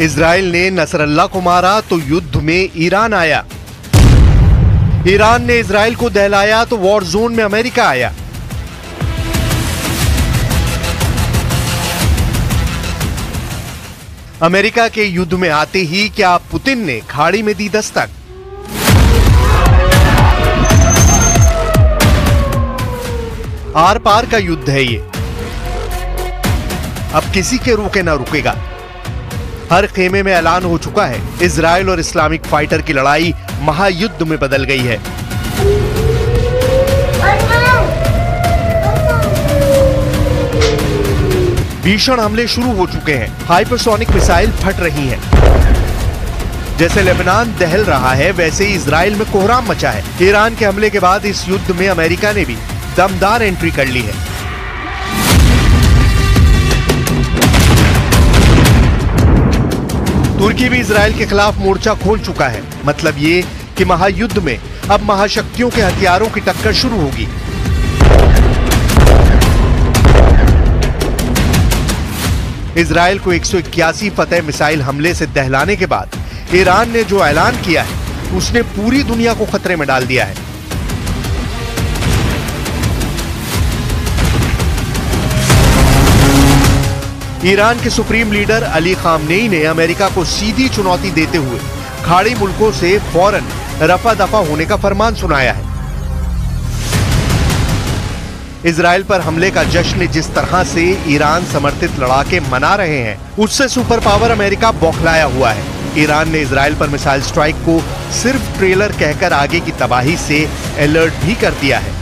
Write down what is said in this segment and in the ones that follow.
Israel ने नसरल्ला को मारा तो युद्ध में ईरान आया। ईरान ने इसराइल को दहलाया तो वॉर जोन में अमेरिका आया। अमेरिका के युद्ध में आते ही क्या पुतिन ने खाड़ी में दी दस्तक? आर पार का युद्ध है ये। अब किसी के रुके ना रुकेगा। हर खेमे में ऐलान हो चुका है। इसराइल और इस्लामिक फाइटर की लड़ाई महायुद्ध में बदल गई है। भीषण हमले शुरू हो चुके हैं। हाइपरसोनिक मिसाइल फट रही हैं। जैसे लेबनान दहल रहा है, वैसे ही इसराइल में कोहराम मचा है। ईरान के हमले के बाद इस युद्ध में अमेरिका ने भी दमदार एंट्री कर ली है। तुर्की भी इसराइल के खिलाफ मोर्चा खोल चुका है। मतलब ये कि महायुद्ध में अब महाशक्तियों के हथियारों की टक्कर शुरू होगी। इसराइल को 181 फतेह मिसाइल हमले से दहलाने के बाद ईरान ने जो ऐलान किया है, उसने पूरी दुनिया को खतरे में डाल दिया है। ईरान के सुप्रीम लीडर अली खामनेई ने अमेरिका को सीधी चुनौती देते हुए खाड़ी मुल्कों से फौरन रफा दफा होने का फरमान सुनाया है इसराइल पर हमले का जश्न जिस तरह से ईरान समर्थित लड़ाके मना रहे हैं उससे सुपर पावर अमेरिका बौखलाया हुआ है ईरान ने इसराइल पर मिसाइल स्ट्राइक को सिर्फ ट्रेलर कहकर आगे की तबाही से अलर्ट भी कर दिया है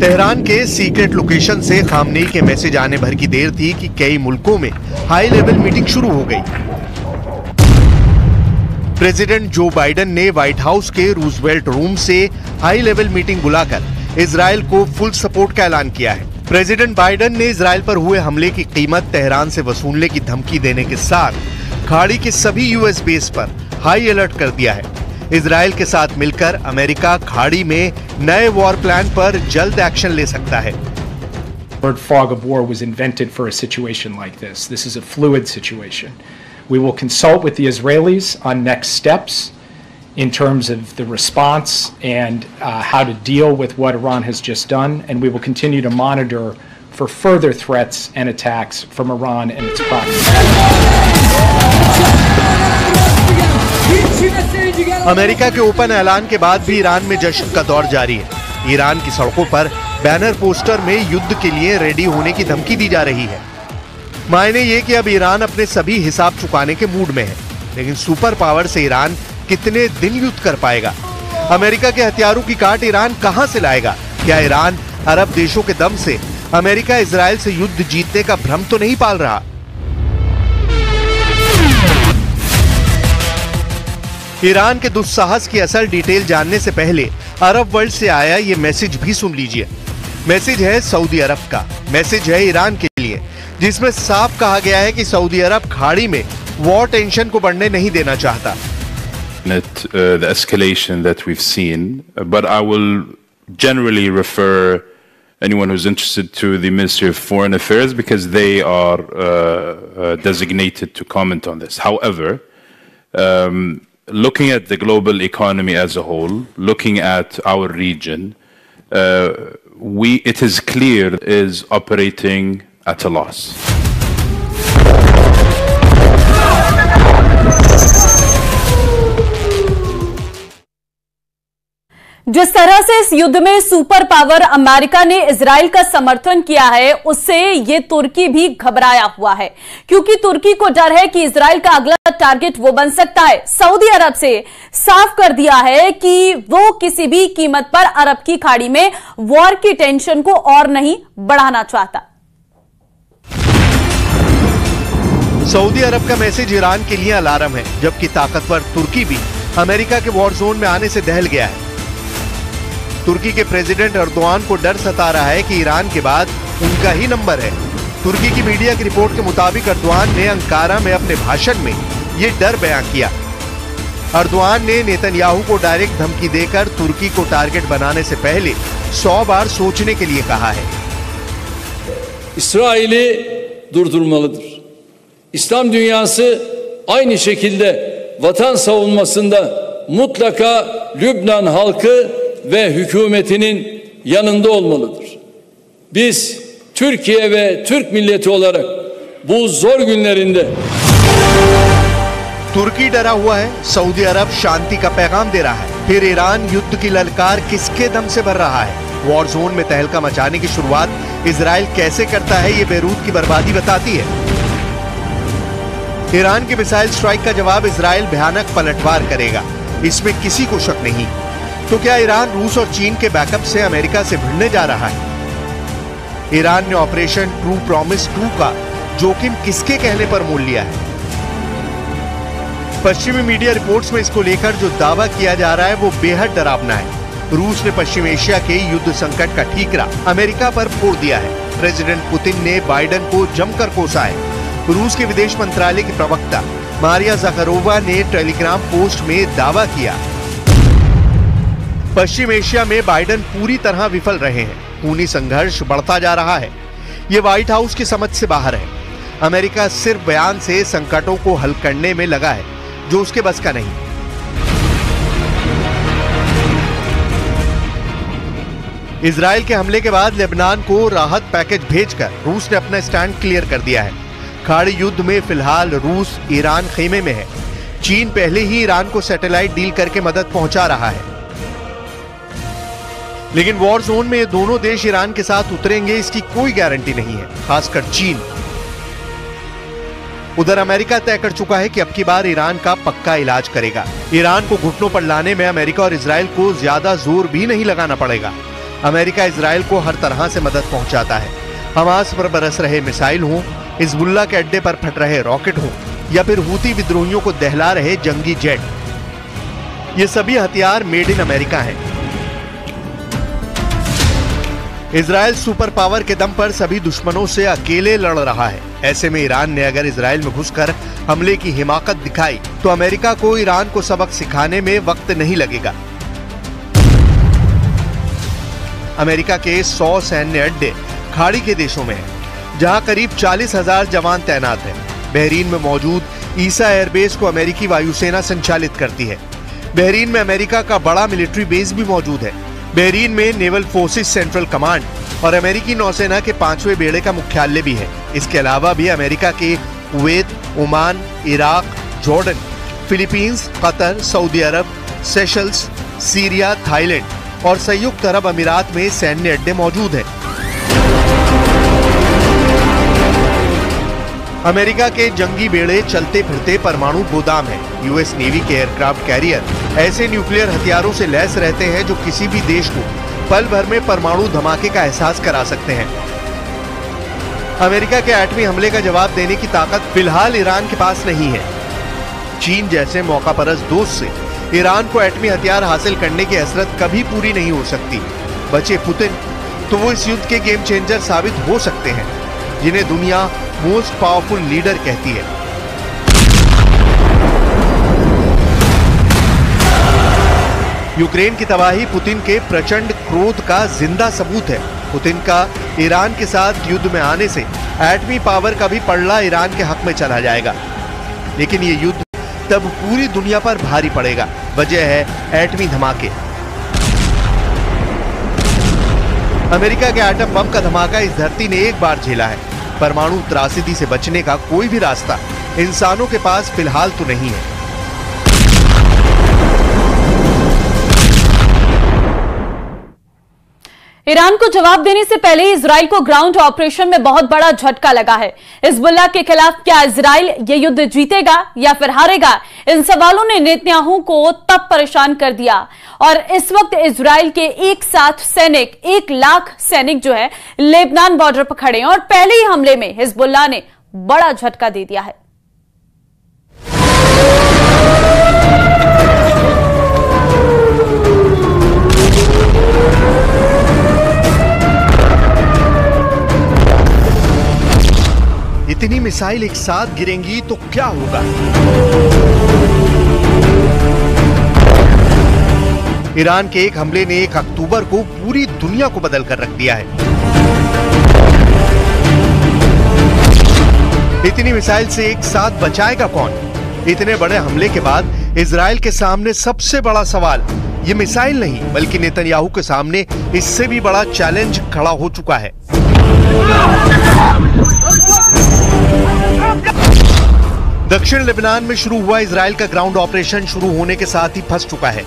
तेहरान के सीक्रेट लोकेशन से खामनेई के मैसेज आने भर की देर थी कि कई मुल्कों में हाई लेवल मीटिंग शुरू हो गई प्रेसिडेंट जो बाइडेन ने व्हाइट हाउस के रूजवेल्ट रूम से हाई लेवल मीटिंग बुलाकर इसराइल को फुल सपोर्ट का ऐलान किया है प्रेसिडेंट बाइडेन ने इसराइल पर हुए हमले की कीमत तेहरान से वसूलने की धमकी देने के साथ खाड़ी के सभी यूएस बेस पर हाई अलर्ट कर दिया है इसराइल के साथ मिलकर अमेरिका खाड़ी में नए वॉर प्लान पर जल्द एक्शन ले सकता है word fog of war was invented for a situation like this. This is a fluid situation. We will consult with the Israelis on next steps in terms of the response and uh, how to deal with what Iran has just done, and we will continue to monitor for further threats and attacks from Iran and its proxies. America के open ऐलान के बाद भी Iran में जश्न का दौर जारी है ईरान की सड़कों पर बैनर पोस्टर में युद्ध के लिए रेडी होने की धमकी दी जा रही है मायने ये कि अब ईरान अपने सभी हिसाब चुकाने के मूड में है। लेकिन सुपर पावर से ईरान कितने दिन युद्ध कर पाएगा? अमेरिका के हथियारों की काट ईरान कहाँ से लाएगा? क्या ईरान अरब देशों के दम से अमेरिका इसराइल से युद्ध जीतने का भ्रम तो नहीं पाल रहा? ईरान के दुस्साहस की असल डिटेल जानने से पहले अरब वर्ल्ड से आया ये मैसेज भी सुन लीजिए। मैसेज है सऊदी अरब का। मैसेज है ईरान के जिसमें साफ कहा गया है कि सऊदी अरब खाड़ी में वॉर टेंशन को बढ़ने नहीं देना चाहता At, uh, the escalation that we've seen, uh, but I will generally refer anyone who's interested to the Ministry of Foreign Affairs because they are uh, uh, designated to comment on this. However, um, looking at the global economy as a whole, looking at our region, uh, we it is clear is operating at a loss. जिस तरह से इस युद्ध में super power America ने Israel का समर्थन किया है, उससे ये तुर्की भी घबराया हुआ है। क्योंकि तुर्की को डर है कि इसराइल का अगला टारगेट वो बन सकता है। सऊदी अरब से साफ़ कर दिया है कि वो किसी भी कीमत पर अरब की खाड़ी में वॉर की टेंशन को और नहीं बढ़ाना चाहता। सऊदी अरब का मैसेज ईरान के लिए अलार्म है, जबकि ताकतवर तुर्की भी अमेरिका के वॉर जोन में आने से दहल गया है। तुर्की के प्रेसिडेंट अर्दवान को डर सता रहा है कि ईरान के बाद उनका ही नंबर है। तुर्की की मीडिया की रिपोर्ट के मुताबिक अर्दवान ने अंकारा में अपने भाषण में ये डर बयां किया। अर्दवान ने नेतन्याहू को डायरेक्ट धमकी देकर तुर्की को टारगेट बनाने से पहले सौ बार सोचने के लिए कहा है। İsrail'i durdurmalıdır. İslam dünyası aynı şekilde vatan savunmasında mutlaka Lübnan halkı ve hükümetinin yanında olmalıdır. Biz Türkiye ve Türk milleti olarak bu zor günlerinde तुर्की डरा हुआ है सऊदी अरब शांति का पैगाम दे रहा है फिर ईरान युद्ध की ललकार किसके दम से भर रहा है वॉर जोन में तहलका मचाने की शुरुआत इसराइल कैसे करता है ये बेरूत की बर्बादी बताती है ईरान के मिसाइल स्ट्राइक का जवाब इसराइल भयानक पलटवार करेगा। इसमें किसी को शक नहीं। तो क्या ईरान, रूस और चीन के बैकअप से अमेरिका से भिड़ने जा रहा है? ईरान ने ऑपरेशन ट्रू प्रॉमिस टू का जोखिम किसके कहने पर मोल लिया है? पश्चिमी मीडिया रिपोर्ट्स में इसको लेकर जो दावा किया जा रहा है, वो बेहद डरावना है। रूस ने पश्चिम एशिया के युद्ध संकट का ठीकरा अमेरिका पर फोड़ दिया है। प्रेसिडेंट पुतिन ने बाइडेन को जमकर कोसा है। रूस के विदेश मंत्रालय के प्रवक्ता मारिया जखरोवा ने टेलीग्राम पोस्ट में दावा किया। पश्चिम एशिया में बाइडन पूरी तरह विफल रहे हैं। खूनी संघर्ष बढ़ता जा रहा है। ये व्हाइट हाउस की समझ से बाहर है। अमेरिका सिर्फ़ बयान से संकटों को हल करने में लगा है, जो उसके बस का नहीं। इसराइल के हमले के बाद लेबनान को राहत पैकेज भेजकर रूस ने अपना स्टैंड क्लियर कर दिया है। खाड़ी युद्ध में फ़िलहाल रूस ईरान खेमे में है। चीन पहले ही ईरान को सैटेलाइट डील करके मदद पहुँचा रहा है। लेकिन वॉर जोन में ये दोनों देश ईरान के साथ उतरेंगे, इसकी कोई गारंटी नहीं है, खासकर चीन। उधर अमेरिका तय कर चुका है कि अब की बार ईरान का पक्का इलाज करेगा। ईरान को घुटनों पर लाने में अमेरिका और इसराइल को ज़्यादा ज़ोर भी नहीं लगाना पड़ेगा। अमेरिका इसराइल को हर तरह से मदद पहुंचाता है। हमास पर बरस रहे मिसाइल हों हिजबुल्ला के अड्डे पर फट रहे रॉकेट हों या फिर हूती विद्रोहियों को दहला रहे जंगी जेट। ये सभी हथियार मेड इन अमेरिका हैं। इसराइल सुपर पावर के दम पर सभी दुश्मनों से अकेले लड़ रहा है। ऐसे में ईरान ने अगर इसराइल में घुसकर हमले की हिमाकत दिखाई तो अमेरिका को ईरान को सबक सिखाने में वक्त नहीं लगेगा। अमेरिका के 100 सैन्य अड्डे खाड़ी के देशों में हैं, जहाँ करीब चालीस हज़ार जवान तैनात हैं। बहरीन में मौजूद ईसा एयरबेस को अमेरिकी वायुसेना संचालित करती है। बहरीन में अमेरिका का बड़ा मिलिट्री बेस भी मौजूद है। बहरीन में नेवल फोर्सेस सेंट्रल कमांड और अमेरिकी नौसेना के पाँचवें बेड़े का मुख्यालय भी है। इसके अलावा भी अमेरिका के Kuwait, Oman, Iraq, Jordan, Philippines, Qatar, Saudi Arab, Seychelles, Syria, Thailand और संयुक्त अरब अमीरात में सैन्य अड्डे मौजूद हैं। अमेरिका के जंगी बेड़े चलते फिरते परमाणु गोदाम है। यूएस नेवी के एयरक्राफ्ट कैरियर ऐसे न्यूक्लियर हथियारों से लैस रहते हैं जो किसी भी देश को पल भर में परमाणु धमाके का एहसास करा सकते हैं। अमेरिका के आठवीं हमले का जवाब देने की ताकत फ़िलहाल ईरान के पास नहीं है। चीन जैसे मौका परस दोस्त से ईरान को एटमी हथियार हासिल करने की हसरत कभी पूरी नहीं हो सकती। बचे पुतिन तो वो इस युद्ध के गेम चेंजर साबित हो सकते हैं। जिन्हें दुनिया मोस्ट पावरफुल लीडर कहती है। यूक्रेन की तबाही पुतिन के प्रचंड क्रोध का ज़िंदा सबूत है। पुतिन का ईरान के साथ युद्ध में आने से एटमी पावर का भी पड़ला ईरान के हक में चला जाएगा। लेकिन ये युद्ध तब पूरी दुनिया पर भारी पड़ेगा। वजह है एटमी धमाके। अमेरिका के एटम बम का धमाका इस धरती ने एक बार झेला है। परमाणु त्रासदी से बचने का कोई भी रास्ता इंसानों के पास फ़िलहाल तो नहीं है। ईरान को जवाब देने से पहले इसराइल को ग्राउंड ऑपरेशन में बहुत बड़ा झटका लगा है। हिजबुल्ला के खिलाफ क्या इसराइल ये युद्ध जीतेगा या फिर हारेगा? इन सवालों ने नेतन्याहू को तब परेशान कर दिया। और इस वक्त इसराइल के एक साथ सैनिक, एक लाख सैनिक जो है, लेबनान बॉर्डर पर खड़े हैं। और पहले ही हमले में हिजबुल्ला ने बड़ा झटका दे दिया है। मिसाइल एक साथ गिरेंगी तो क्या होगा? ईरान के एक हमले ने एक अक्टूबर को पूरी दुनिया को बदल कर रख दिया है। इतनी मिसाइल से एक साथ बचाएगा कौन? इतने बड़े हमले के बाद इसराइल के सामने सबसे बड़ा सवाल, ये मिसाइल नहीं, बल्कि नेतन्याहू के सामने इससे भी बड़ा चैलेंज खड़ा हो चुका है। दक्षिण लेबनान में शुरू हुआ इसराइल का ग्राउंड ऑपरेशन शुरू होने के साथ ही फंस चुका है।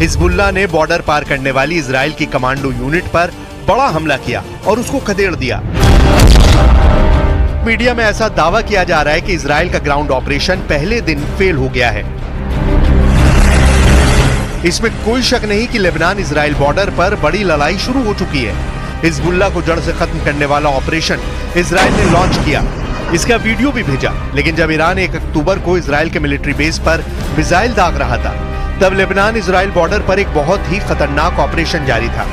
हिजबुल्ला ने बॉर्डर पार करने वाली इसराइल की कमांडो यूनिट पर बड़ा हमला किया और उसको खदेड़ दिया। मीडिया में ऐसा दावा किया जा रहा है कि इसराइल का ग्राउंड ऑपरेशन पहले दिन फेल हो गया है। इसमें कोई शक नहीं कि लेबनान इसराइल बॉर्डर पर बड़ी लड़ाई शुरू हो चुकी है। हिजबुल्ला को जड़ से खत्म करने वाला ऑपरेशन इसराइल ने लॉन्च किया। इसका वीडियो भी भेजा, लेकिन जब ईरान एक अक्टूबर को इसराइल के मिलिट्री बेस पर मिसाइल दाग रहा था, तब लेबनान इसराइल बॉर्डर पर एक बहुत ही खतरनाक ऑपरेशन जारी था।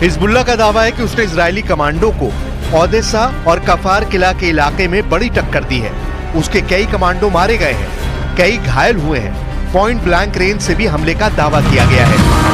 हिजबुल्ला का दावा है कि उसने इसराइली कमांडो को ओदेसा और कफार किला के इलाके में बड़ी टक्कर दी है। उसके कई कमांडो मारे गए हैं, कई घायल हुए हैं। पॉइंट ब्लैंक रेंज से भी हमले का दावा किया गया है।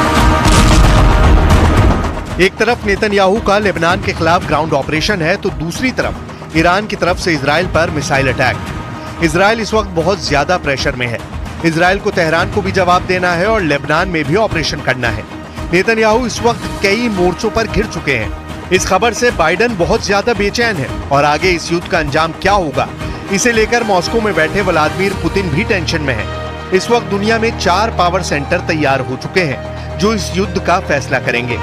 एक तरफ़ नेतन्याहू का लेबनान के खिलाफ ग्राउंड ऑपरेशन है तो दूसरी तरफ़ ईरान की तरफ़ से इसराइल पर मिसाइल अटैक इसराइल इस वक्त बहुत ज़्यादा प्रेशर में है। इसराइल को तेहरान को भी जवाब देना है और लेबनान में भी ऑपरेशन करना है। नेतन्याहू इस वक्त कई मोर्चों पर घिर चुके हैं। इस खबर से बाइडन बहुत ज़्यादा बेचैन है और आगे इस युद्ध का अंजाम क्या होगा? इसे लेकर मॉस्को में बैठे व्लादिमीर पुतिन भी टेंशन में है। इस वक्त दुनिया में चार पावर सेंटर तैयार हो चुके हैं। जो इस युद्ध का फैसला करेंगे।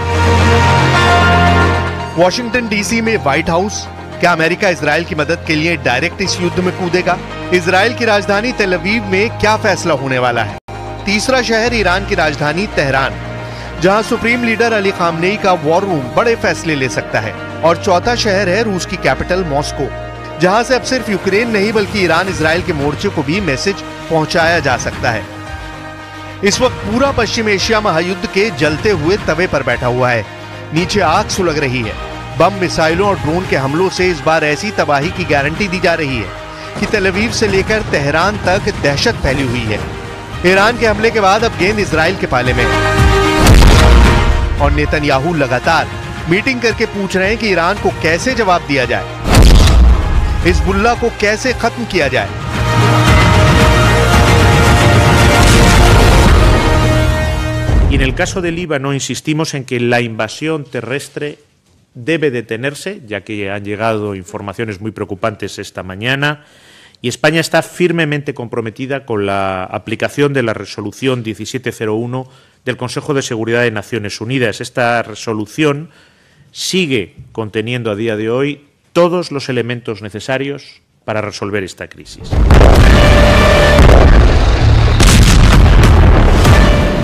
वॉशिंगटन डीसी में व्हाइट हाउस क्या अमेरिका इसराइल की मदद के लिए डायरेक्ट इस युद्ध में कूदेगा? इसराइल की राजधानी तेलवीव में क्या फैसला होने वाला है? तीसरा शहर ईरान की राजधानी तेहरान जहाँ सुप्रीम लीडर अली खामनेई का वॉर रूम बड़े फैसले ले सकता है। और चौथा शहर है रूस की कैपिटल मॉस्को जहाँ से अब सिर्फ़ यूक्रेन नहीं, बल्कि ईरान इसराइल के मोर्चे को भी मैसेज पहुँचाया जा सकता है। इस वक्त पूरा पश्चिम एशिया महायुद्ध के जलते हुए तवे पर बैठा हुआ है। नीचे आग सुलग रही है। बम मिसाइलों और ड्रोन के हमलों से इस बार ऐसी तबाही की गारंटी दी जा रही है कि तलवीव से लेकर तेहरान तक दहशत फैली हुई है। ईरान के हमले के बाद अब गेंद इसराइल के पाले में। और नेतन्याहू लगातार मीटिंग करके पूछ रहे हैं कि ईरान को कैसे जवाब दिया जाए। हिजबुल्ला को कैसे खत्म किया जाए। El caso del Líbano insistimos en que la invasión terrestre debe detenerse, ya que han llegado informaciones muy preocupantes esta mañana, y España está firmemente comprometida con la aplicación de la resolución 1701 del Consejo de Seguridad de Naciones Unidas. Esta resolución sigue conteniendo a día de hoy todos los elementos necesarios para resolver esta crisis.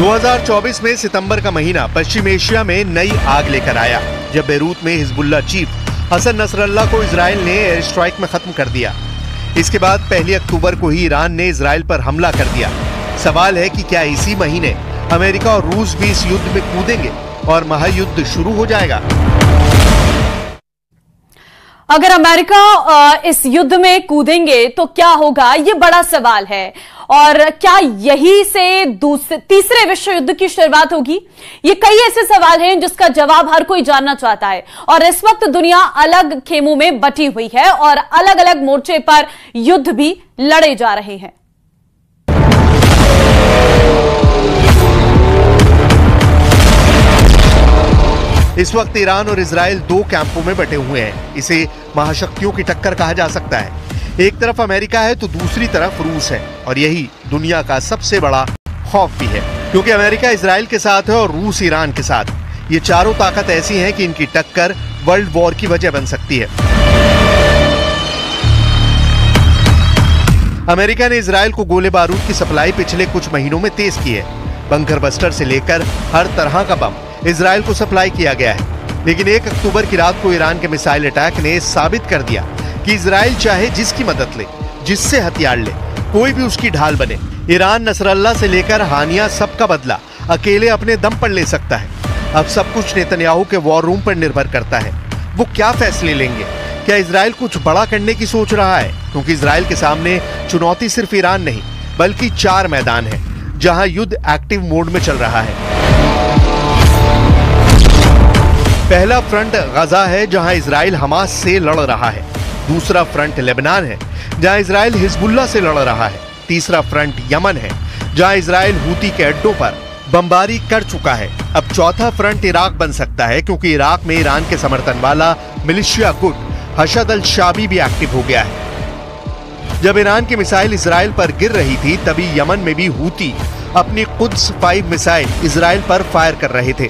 2024 में सितंबर का महीना पश्चिम Asia में नई आग लेकर आया, जब Beirut में हिजबुल्ला चीफ हसन नसरल्ला को इसराइल ने एयर स्ट्राइक में खत्म कर दिया। इसके बाद पहली अक्टूबर को ही ईरान ने इसराइल पर हमला कर दिया। सवाल है कि क्या इसी महीने अमेरिका और रूस भी इस युद्ध में कूदेंगे और महायुद्ध शुरू हो जाएगा? अगर अमेरिका इस युद्ध में कूदेंगे तो क्या होगा? ये बड़ा सवाल है। और क्या यही से दूसरे तीसरे विश्व युद्ध की शुरुआत होगी? ये कई ऐसे सवाल हैं जिसका जवाब हर कोई जानना चाहता है। और इस वक्त दुनिया अलग खेमों में बटी हुई है और अलग अलग मोर्चे पर युद्ध भी लड़े जा रहे हैं। इस वक्त ईरान और इसराइल दो कैंपों में बटे हुए हैं। इसे महाशक्तियों की टक्कर कहा जा सकता है। एक तरफ़ अमेरिका है तो दूसरी तरफ़ रूस है। और यही दुनिया का सबसे बड़ा खौफ भी है, क्योंकि अमेरिका इसराइल के साथ है और रूस ईरान के साथ। ये चारों ताकत ऐसी हैं कि इनकी टक्कर वर्ल्ड वॉर की वजह बन सकती है। अमेरिका ने इसराइल को गोले बारूद की सप्लाई पिछले कुछ महीनों में तेज की है। बंकर बस्टर से लेकर हर तरह का बम। इसराइल को सप्लाई किया गया है। लेकिन एक अक्टूबर की रात को ईरान के मिसाइल अटैक ने साबित कर दिया कि इसराइल चाहे जिसकी मदद ले, जिससे हथियार ले, कोई भी उसकी ढाल बने, ईरान नसरल्ला से लेकर हानिया सबका बदला, अकेले अपने दम पर ले सकता है। अब सब कुछ नेतन्याहू के वॉर रूम पर निर्भर करता है। वो क्या फैसले लेंगे? क्या इसराइल कुछ बड़ा करने की सोच रहा है? क्योंकि इसराइल के सामने चुनौती सिर्फ़ ईरान नहीं, बल्कि चार मैदान है, जहाँ युद्ध एक्टिव मोड में चल रहा है। पहला फ्रंट गजा है जहाँ इसराइल हमास से लड़ रहा है। दूसरा फ्रंट लेबनान है, जहाँ इसराइल हिजबुल्ला से लड़ रहा है। तीसरा फ्रंट यमन है, जहाँ इसराइल हूती के अड्डों पर बमबारी कर चुका है। अब चौथा फ्रंट इराक बन सकता है, क्योंकि इराक में ईरान के समर्थन वाला मिलिशिया गुट हशद अल शाबी भी एक्टिव हो गया है। जब ईरान की मिसाइल इसराइल पर गिर रही थी, तभी यमन में भी हूती अपनी कुद्स फाइव मिसाइल इसराइल पर फायर कर रहे थे।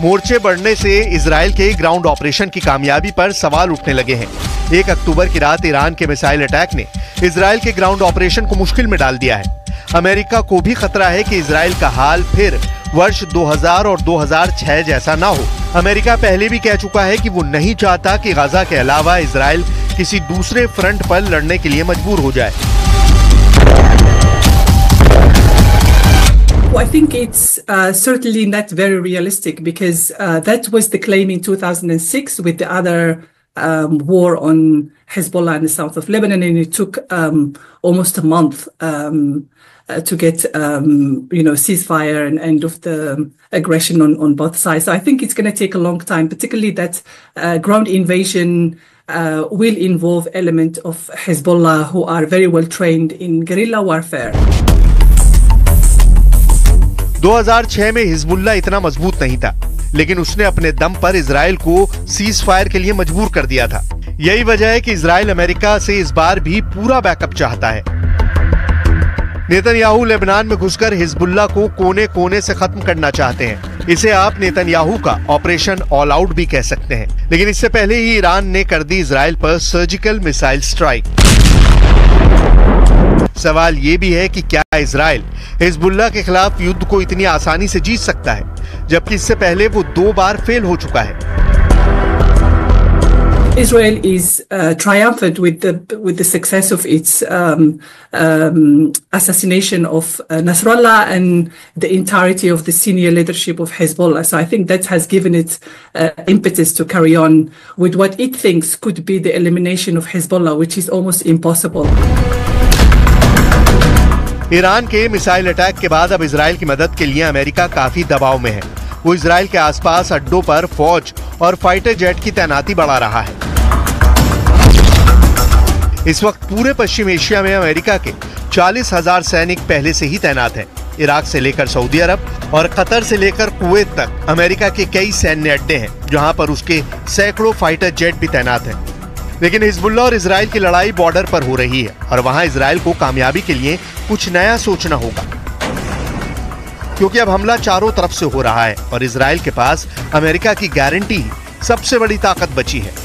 मोर्चे बढ़ने से इसराइल के ग्राउंड ऑपरेशन की कामयाबी पर सवाल उठने लगे हैं। एक अक्टूबर की रात ईरान के मिसाइल अटैक ने इसराइल के ग्राउंड ऑपरेशन को मुश्किल में डाल दिया है। अमेरिका को भी खतरा है कि इसराइल का हाल फिर वर्ष 2000 और 2006 जैसा ना हो। अमेरिका पहले भी कह चुका है कि वो नहीं चाहता कि गाजा के अलावा इसराइल किसी दूसरे फ्रंट पर लड़ने के लिए मजबूर हो जाए। I think it's uh, certainly not very realistic because uh, that was the claim in 2006 with the other um, war on Hezbollah in the south of Lebanon, and it took um, almost a month um, uh, to get um, you know ceasefire and end of the aggression on, on both sides. So I think it's going to take a long time, particularly that uh, ground invasion uh, will involve element of Hezbollah who are very well trained in guerrilla warfare. 2006 में Hezbollah इतना मज़बूत नहीं था, लेकिन उसने अपने दम पर इसराइल को सीज फायर के लिए मजबूर कर दिया था। यही वजह है कि इसराइल अमेरिका से इस बार भी पूरा बैकअप चाहता है। नेतन्याहू लेबनान में घुसकर हिजबुल्ला को कोने कोने से खत्म करना चाहते हैं। इसे आप नेतन्याहू का ऑपरेशन ऑल आउट भी कह सकते हैं। लेकिन इससे पहले ही ईरान ने कर दी इसराइल पर सर्जिकल मिसाइल स्ट्राइक। सवाल ये भी है कि क्या इसराइल हिजबुल्ला के खिलाफ युद्ध को इतनी आसानी से जीत सकता है जबकि इससे पहले वो दो बार फेल हो चुका है Israel is uh, triumphant with the with the success of its um, um, assassination of uh, Nasrallah and the entirety of the senior leadership of Hezbollah. So I think that has given it uh, impetus to carry on with what it thinks could be the elimination of Hezbollah, which is almost impossible. Iran के missile attack के बाद अब Israel की मदद के लिए America काफ़ी दबाव में है। वो इसराइल के आसपास अड्डों पर फौज और फाइटर जेट की तैनाती बढ़ा रहा है। इस वक्त पूरे पश्चिम एशिया में अमेरिका के चालीस हज़ार सैनिक पहले से ही तैनात हैं। इराक से लेकर सऊदी अरब और कतर से लेकर कुवैत तक अमेरिका के कई सैन्य अड्डे हैं, जहाँ पर उसके सैकड़ों फाइटर जेट भी तैनात हैं। लेकिन हिजबुल्ला और इसराइल की लड़ाई बॉर्डर पर हो रही है और वहाँ इसराइल को कामयाबी के लिए कुछ नया सोचना होगा। क्योंकि अब हमला चारों तरफ़ से हो रहा है और इसराइल के पास अमेरिका की गारंटी सबसे बड़ी ताकत बची है।